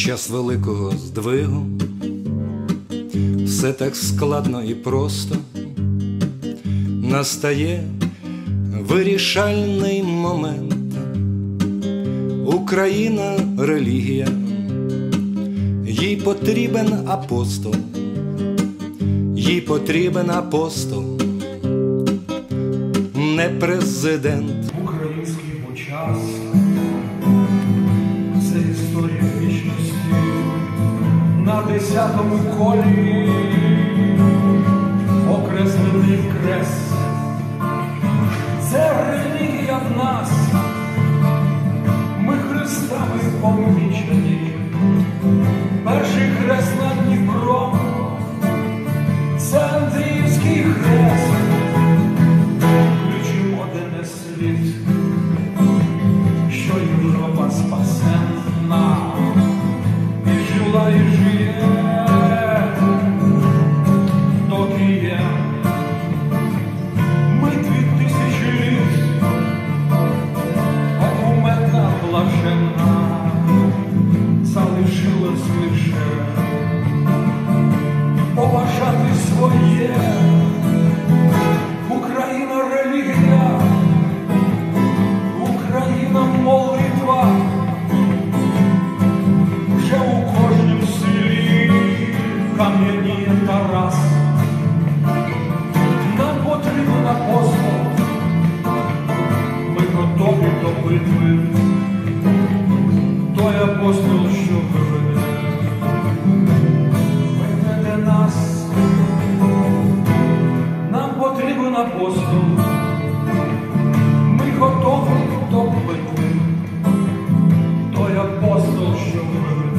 час великого здвигу, все так складно і просто. Настає вирішальний момент. Україна релігія, їй потрібен апостол, їй потрібен апостол, не президент. Український почас десятому колі окреслений крест. Це релігія в нас. Ми Христами помічені. Перший хрест над Дніпром. Це Андріївський хрест. Ключимо, де не слід, залишилось лише побажати своє. Україна релігія, Україна молитва, вже у кожнім селі кам'яніє Тарас. Нам потрібен апостол, ми готові до битви на посту, ми готові до той апостол, що ми.